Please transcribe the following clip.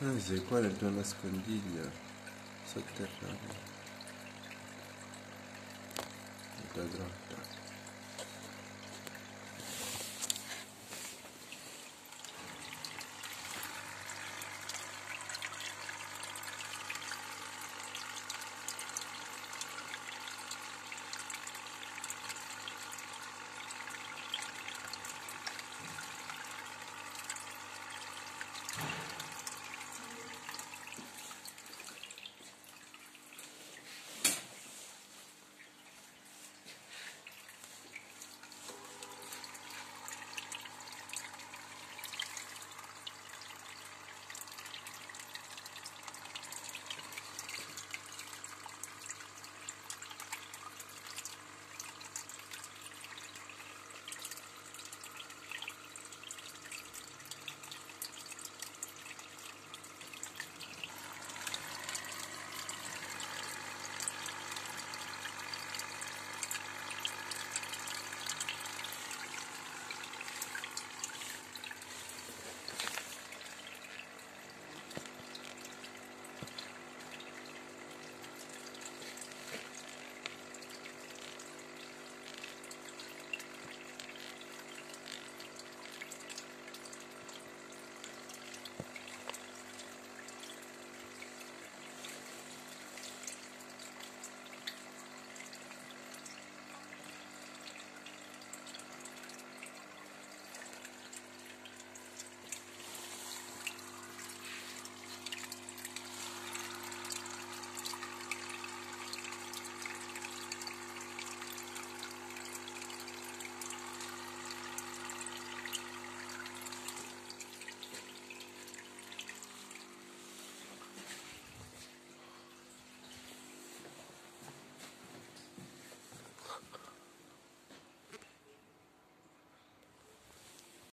Ah, sei qua nel tuo nascondiglio sotterraneo. La tua grotta.